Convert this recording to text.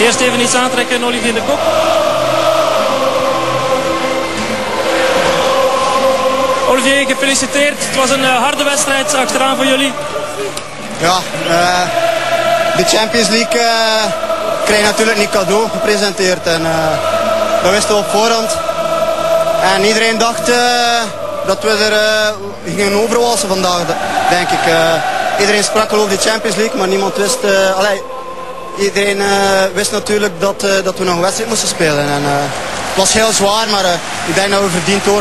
Eerst even iets aantrekken, Olivier de Kop. Olivier, gefeliciteerd. Het was een eh, harde wedstrijd achteraan voor jullie. Ja, eh, de Champions League krijg je natuurlijk niet cadeau gepresenteerd. En, eh, dat wisten we op voorhand. En iedereen dacht dat we er gingen overwalsen vandaag, denk ik. Iedereen sprak al over de Champions League, maar niemand wist... eh, iedereen eh, wist natuurlijk dat, eh, dat we nog een wedstrijd moesten spelen. En, het was heel zwaar, maar ik denk dat we verdiend door